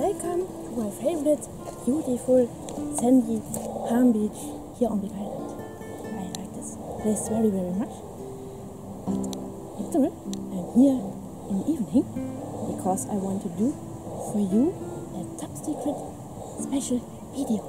Welcome to my favorite beautiful sandy Palm Beach here on Big Island. I like this place very, very much. After I'm here in the evening because I want to do for you a top secret special video.